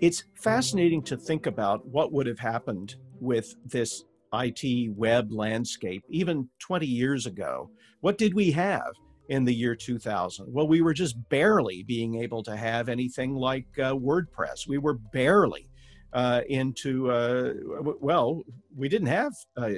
it's fascinating to think about what would have happened with this IT web landscape even 20 years ago. What did we have in the year 2000? Well, we were just barely being able to have anything like uh, WordPress. We were barely uh, into, uh, well, we didn't have uh,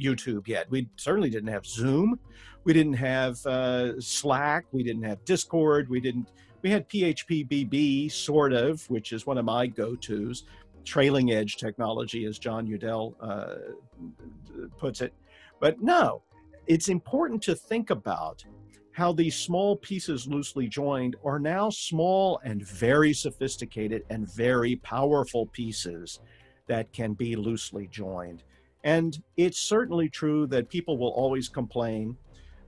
YouTube yet. We certainly didn't have Zoom. We didn't have uh, Slack. We didn't have Discord. We didn't. We had PHPBB, sort of, which is one of my go-tos trailing edge technology, as Jon Udell uh, puts it. But no, it's important to think about how these small pieces loosely joined are now small and very sophisticated and very powerful pieces that can be loosely joined. And it's certainly true that people will always complain.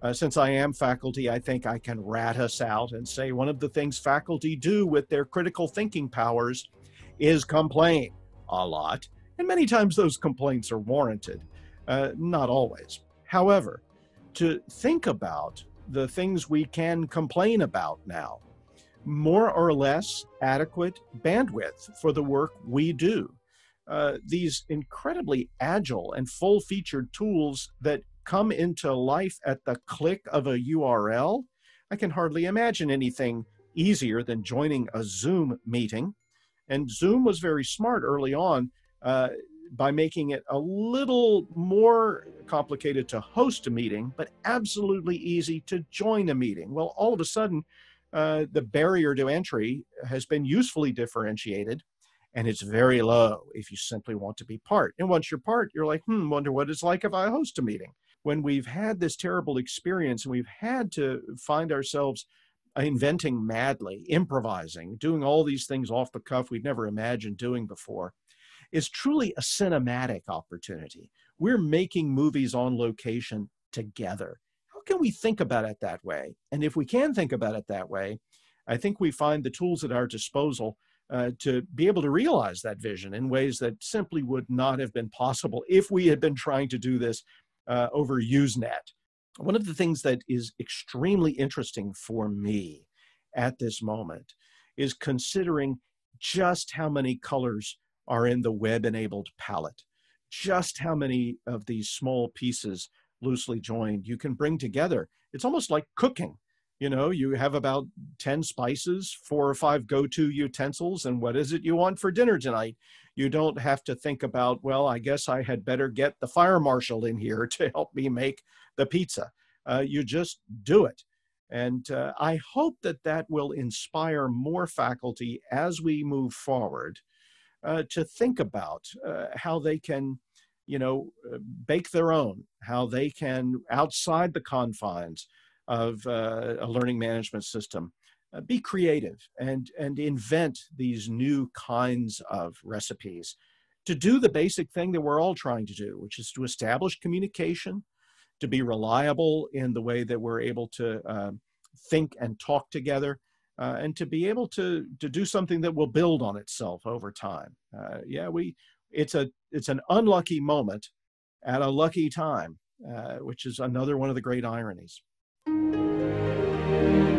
Uh, since I am faculty, I think I can rat us out and say one of the things faculty do with their critical thinking powers is complain a lot. And many times those complaints are warranted, uh, not always. However, to think about the things we can complain about now, more or less adequate bandwidth for the work we do. Uh, these incredibly agile and full featured tools that come into life at the click of a URL. I can hardly imagine anything easier than joining a Zoom meeting and Zoom was very smart early on uh, by making it a little more complicated to host a meeting, but absolutely easy to join a meeting. Well, all of a sudden, uh, the barrier to entry has been usefully differentiated and it's very low if you simply want to be part. And once you're part, you're like, hmm, wonder what it's like if I host a meeting. When we've had this terrible experience and we've had to find ourselves inventing madly, improvising, doing all these things off the cuff we'd never imagined doing before, is truly a cinematic opportunity. We're making movies on location together. How can we think about it that way? And if we can think about it that way, I think we find the tools at our disposal uh, to be able to realize that vision in ways that simply would not have been possible if we had been trying to do this uh, over Usenet one of the things that is extremely interesting for me at this moment is considering just how many colors are in the web enabled palette, just how many of these small pieces loosely joined you can bring together. It's almost like cooking. You know, you have about 10 spices, four or five go to utensils, and what is it you want for dinner tonight? You don't have to think about, well, I guess I had better get the fire marshal in here to help me make the pizza. Uh, you just do it. And uh, I hope that that will inspire more faculty as we move forward uh, to think about uh, how they can, you know, uh, bake their own, how they can, outside the confines of uh, a learning management system, be creative and, and invent these new kinds of recipes to do the basic thing that we're all trying to do, which is to establish communication, to be reliable in the way that we're able to uh, think and talk together, uh, and to be able to to do something that will build on itself over time. Uh, yeah, we it's a it's an unlucky moment at a lucky time, uh, which is another one of the great ironies thank you